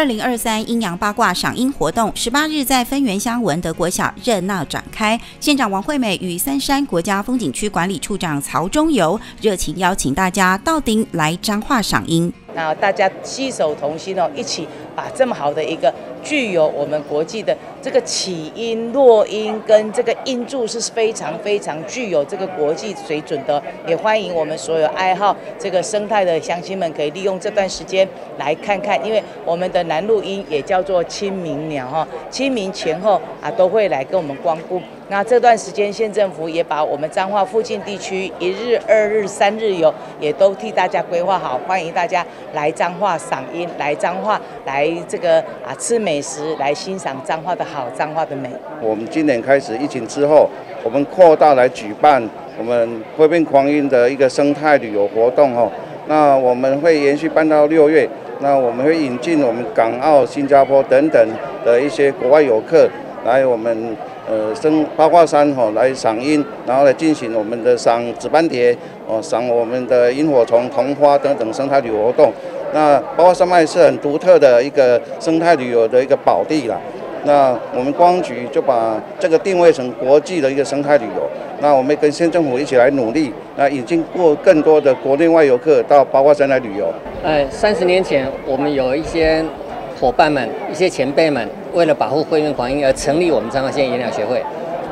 二零二三阴阳八卦赏樱活动，十八日在分园乡文德国小热闹展开。县长王惠美与三山国家风景区管理处长曹中游热情邀请大家到顶来彰化赏樱。那大家携手同心哦，一起把这么好的一个具有我们国际的这个起音、落音跟这个音柱是非常非常具有这个国际水准的。也欢迎我们所有爱好这个生态的乡亲们，可以利用这段时间来看看，因为我们的南录音也叫做清明鸟哈，清明前后啊都会来跟我们光顾。那这段时间县政府也把我们彰化附近地区一日、二日、三日游也都替大家规划好，欢迎大家。来彰化赏樱，来彰化来这个啊吃美食，来欣赏彰化的好，彰化的美。我们今年开始疫情之后，我们扩大来举办我们会变狂音的一个生态旅游活动哦。那我们会延续办到六月，那我们会引进我们港澳、新加坡等等的一些国外游客来我们。呃，生八卦山哈来赏樱，然后来进行我们的赏紫斑蝶哦，赏我们的萤火虫、桐花等等生态旅游活动。那八卦山脉是很独特的一个生态旅游的一个宝地啦。那我们光局就把这个定位成国际的一个生态旅游。那我们跟县政府一起来努力，那引进过更多的国内外游客到八卦山来旅游。呃，三十年前我们有一些。伙伴们、一些前辈们，为了保护灰面狂鹰而成立我们彰化县野鸟学会。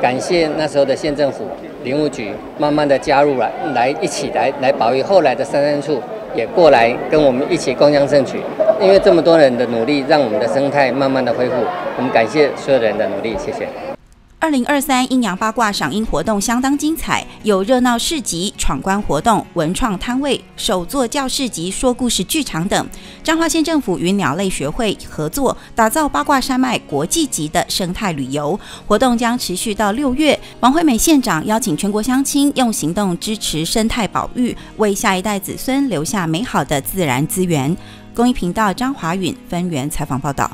感谢那时候的县政府、林务局，慢慢的加入了，来一起来来保育。后来的三山处也过来跟我们一起共襄盛举。因为这么多人的努力，让我们的生态慢慢的恢复。我们感谢所有人的努力，谢谢。二零二三阴阳八卦赏樱活动相当精彩，有热闹市集、闯关活动、文创摊位、手作教室及说故事剧场等。彰化县政府与鸟类学会合作，打造八卦山脉国际级的生态旅游活动，将持续到六月。王惠美县长邀请全国乡亲用行动支持生态保育，为下一代子孙留下美好的自然资源。公益频道张华允分园采访报道。